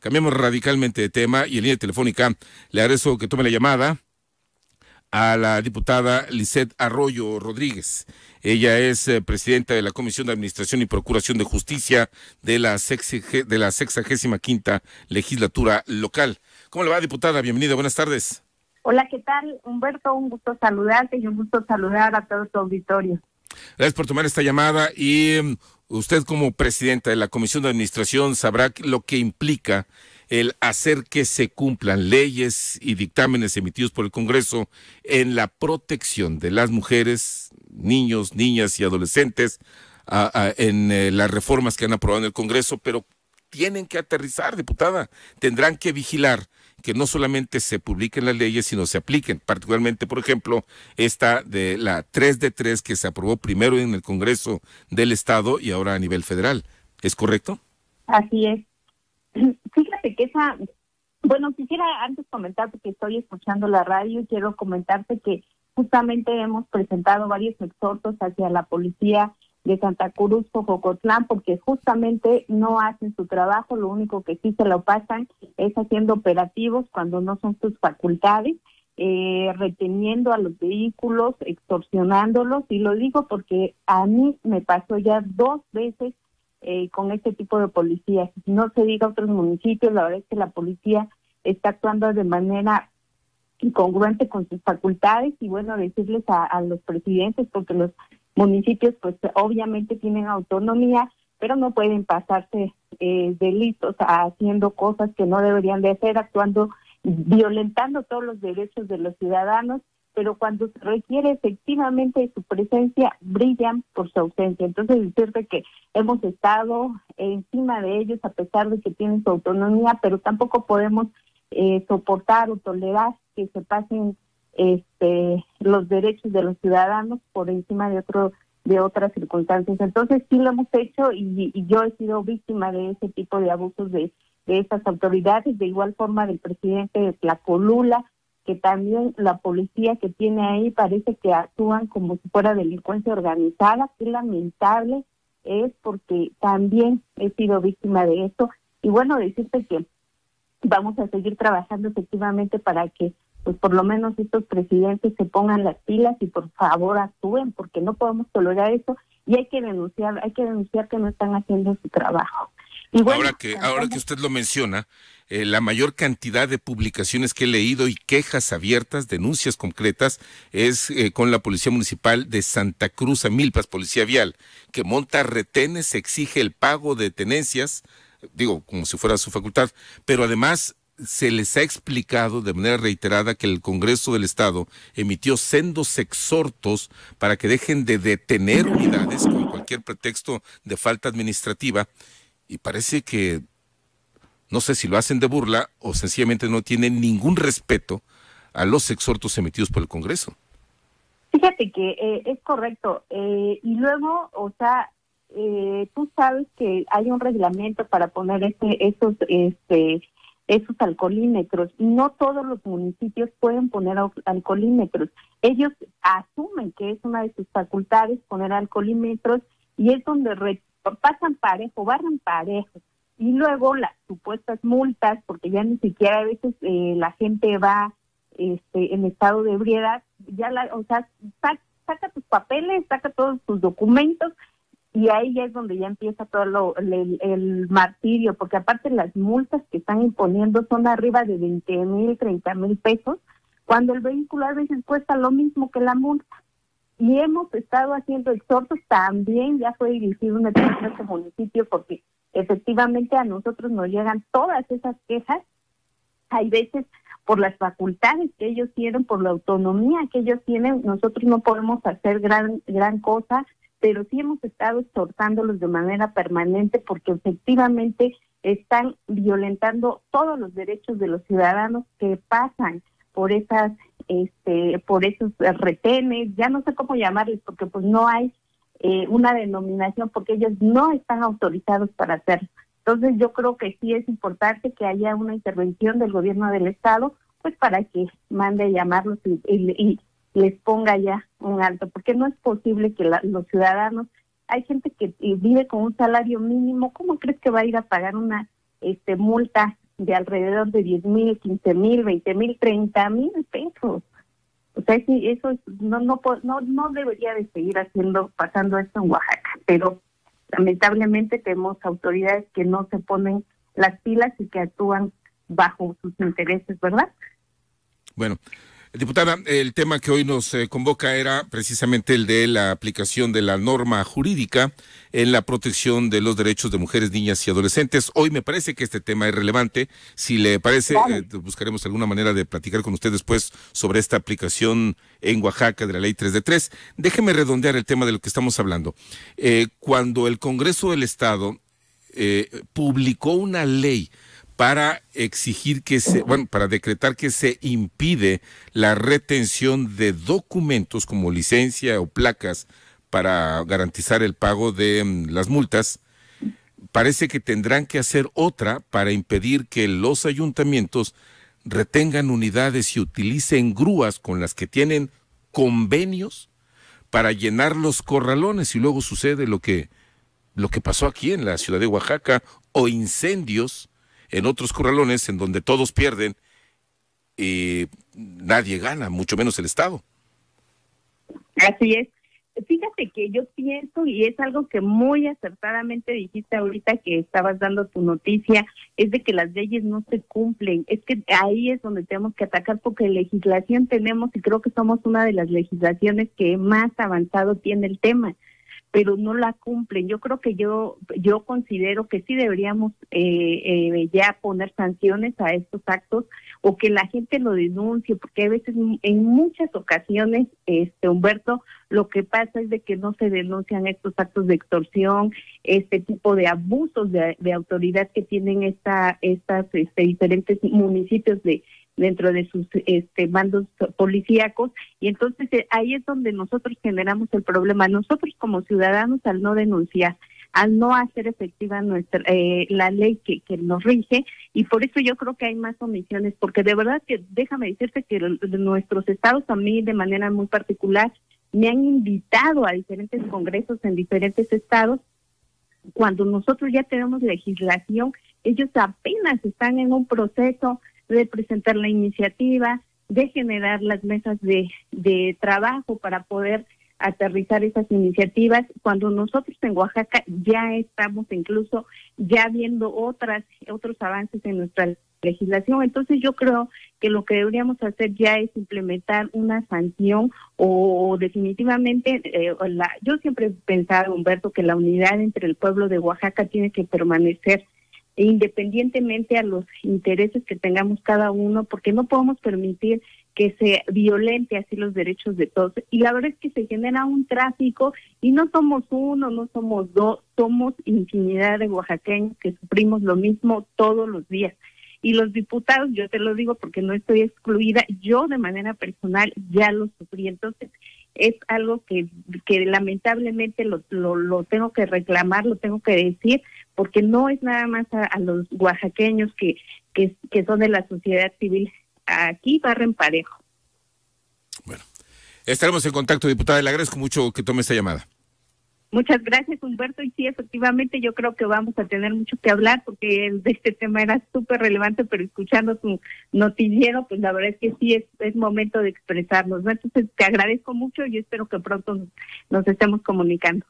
Cambiamos radicalmente de tema y en línea telefónica le agradezco que tome la llamada a la diputada Lisette Arroyo Rodríguez. Ella es eh, presidenta de la Comisión de Administración y Procuración de Justicia de la, de la 65 legislatura local. ¿Cómo le va, diputada? Bienvenida, buenas tardes. Hola, ¿qué tal? Humberto, un gusto saludarte y un gusto saludar a todo tu auditorio. Gracias por tomar esta llamada y mm, usted como presidenta de la Comisión de Administración sabrá lo que implica el hacer que se cumplan leyes y dictámenes emitidos por el Congreso en la protección de las mujeres, niños, niñas y adolescentes en eh, las reformas que han aprobado en el Congreso, pero tienen que aterrizar, diputada. Tendrán que vigilar que no solamente se publiquen las leyes, sino se apliquen. Particularmente, por ejemplo, esta de la 3 de 3 que se aprobó primero en el Congreso del Estado y ahora a nivel federal. ¿Es correcto? Así es. Fíjate que esa, bueno, quisiera antes comentarte que estoy escuchando la radio quiero comentarte que justamente hemos presentado varios exhortos hacia la policía de Santa Cruz, Jocotlán, porque justamente no hacen su trabajo, lo único que sí se lo pasan es haciendo operativos cuando no son sus facultades, eh, reteniendo a los vehículos, extorsionándolos, y lo digo porque a mí me pasó ya dos veces eh, con este tipo de policías. No se diga otros municipios, la verdad es que la policía está actuando de manera incongruente con sus facultades y bueno, decirles a, los presidentes, porque los municipios pues obviamente tienen autonomía, pero no pueden pasarse eh, delitos haciendo cosas que no deberían de hacer, actuando, violentando todos los derechos de los ciudadanos pero cuando requiere efectivamente su presencia, brillan por su ausencia. Entonces, decirte que hemos estado encima de ellos a pesar de que tienen su autonomía, pero tampoco podemos eh, soportar o tolerar que se pasen este, los derechos de los ciudadanos por encima de otro de otras circunstancias. Entonces sí lo hemos hecho y, yo he sido víctima de ese tipo de abusos de, de estas autoridades, de igual forma del presidente de Tlacolula, que también la policía que tiene ahí parece que actúan como si fuera delincuencia organizada. Qué lamentable es porque también he sido víctima de esto. Y bueno, decirte que vamos a seguir trabajando efectivamente para que pues por lo menos estos presidentes se pongan las pilas y por favor actúen porque no podemos tolerar eso y hay que denunciar, hay que denunciar que no están haciendo su trabajo. Ahora que ahora que usted lo menciona, eh, la mayor cantidad de publicaciones que he leído y quejas abiertas, denuncias concretas, es eh, con la Policía Municipal de Santa Cruz a Milpas, Policía Vial, que monta retenes, exige el pago de tenencias, digo, como si fuera su facultad, pero además se les ha explicado de manera reiterada que el Congreso del Estado emitió sendos exhortos para que dejen de detener unidades con cualquier pretexto de falta administrativa y parece que no sé si lo hacen de burla o sencillamente no tienen ningún respeto a los exhortos emitidos por el Congreso. Fíjate que eh, es correcto. Eh, y luego, o sea, eh, tú sabes que hay un reglamento para poner este, esos, este, esos alcoholímetros. Y no todos los municipios pueden poner alcoholímetros. Ellos asumen que es una de sus facultades poner alcoholímetros y es donde pasan parejo, barran parejo. Y luego las supuestas multas, porque ya ni siquiera a veces eh, la gente va este, en estado de ebriedad, ya la, o sea, saca, tus papeles, saca todos tus documentos y ahí ya es donde ya empieza todo lo, el, el, martirio, porque aparte las multas que están imponiendo son arriba de 20 mil, 30 mil pesos, cuando el vehículo a veces cuesta lo mismo que la multa. Y hemos estado haciendo exhortos, también ya fue dirigido un en este municipio porque efectivamente a nosotros nos llegan todas esas quejas, hay veces por las facultades que ellos tienen, por la autonomía que ellos tienen, nosotros no podemos hacer gran, gran cosa, pero sí hemos estado exhortándolos de manera permanente porque efectivamente están violentando todos los derechos de los ciudadanos que pasan por esas este por esos retenes ya no sé cómo llamarles porque pues no hay eh, una denominación porque ellos no están autorizados para hacerlo. Entonces yo creo que sí es importante que haya una intervención del gobierno del estado pues para que mande a llamarlos y, les ponga ya un alto porque no es posible que los ciudadanos hay gente que vive con un salario mínimo cómo crees que va a ir a pagar una este multa de alrededor de 10 mil, 15 mil, 20 mil, 30 mil pesos. O sea, eso no, no, no, no debería de seguir haciendo, pasando esto en Oaxaca, pero lamentablemente tenemos autoridades que no se ponen las pilas y que actúan bajo sus intereses, ¿verdad? Bueno, Diputada, el tema que hoy nos eh, convoca era precisamente el de la aplicación de la norma jurídica en la protección de los derechos de mujeres, niñas y adolescentes. Hoy me parece que este tema es relevante. Si le parece, eh, buscaremos alguna manera de platicar con usted después sobre esta aplicación en Oaxaca de la ley 3 de 3. Déjeme redondear el tema de lo que estamos hablando. Eh, cuando el Congreso del Estado publicó una ley para exigir que se, bueno, para decretar que se impide la retención de documentos como licencia o placas para garantizar el pago de mm, las multas, parece que tendrán que hacer otra para impedir que los ayuntamientos retengan unidades y utilicen grúas con las que tienen convenios para llenar los corralones. Y luego sucede lo que lo que pasó aquí en la ciudad de Oaxaca o incendios en otros corralones en donde todos pierden y nadie gana, mucho menos el Estado. Así es. Fíjate que yo pienso, y es algo que muy acertadamente dijiste ahorita que estabas dando tu noticia, es de que las leyes no se cumplen. Es que ahí es donde tenemos que atacar porque legislación tenemos y creo que somos una de las legislaciones que más avanzado tiene el tema pero no la cumplen. Yo creo que yo yo considero que sí deberíamos eh, eh, ya poner sanciones a estos actos o que la gente lo denuncie, porque a veces en muchas ocasiones, este Humberto, lo que pasa es de que no se denuncian estos actos de extorsión, este tipo de abusos de, de autoridad que tienen esta estas este, diferentes municipios de dentro de sus este, mandos policíacos y entonces eh, ahí es donde nosotros generamos el problema. Nosotros como ciudadanos al no denunciar, al no hacer efectiva nuestra eh, la ley que, que nos rige y por eso yo creo que hay más omisiones porque de verdad que déjame decirte que nuestros estados a mí de manera muy particular me han invitado a diferentes congresos en diferentes estados cuando nosotros ya tenemos legislación ellos apenas están en un proceso de presentar la iniciativa, de generar las mesas de, de trabajo para poder aterrizar esas iniciativas. Cuando nosotros en Oaxaca ya estamos incluso ya viendo otras otros avances en nuestra legislación. Entonces yo creo que lo que deberíamos hacer ya es implementar una sanción o, definitivamente eh, la, yo siempre he pensado Humberto que la unidad entre el pueblo de Oaxaca tiene que permanecer independientemente a los intereses que tengamos cada uno, porque no podemos permitir que se violente así los derechos de todos. Y la verdad es que se genera un tráfico y no somos uno, no somos dos, somos infinidad de oaxaqueños que sufrimos lo mismo todos los días. Y los diputados, yo te lo digo porque no estoy excluida, yo de manera personal ya lo sufrí. Entonces, es algo que, que lamentablemente lo, lo, tengo que reclamar, lo tengo que decir, porque no es nada más a, los oaxaqueños que, que, que, son de la sociedad civil. Aquí barren parejo. Bueno, estaremos en contacto, diputada. Le agradezco mucho que tome esta llamada. Muchas gracias, Humberto. Y sí, efectivamente, yo creo que vamos a tener mucho que hablar porque de este tema era súper relevante, pero escuchando tu noticiero, pues la verdad es que sí es, es momento de expresarnos. Entonces, te agradezco mucho y espero que pronto nos estemos comunicando.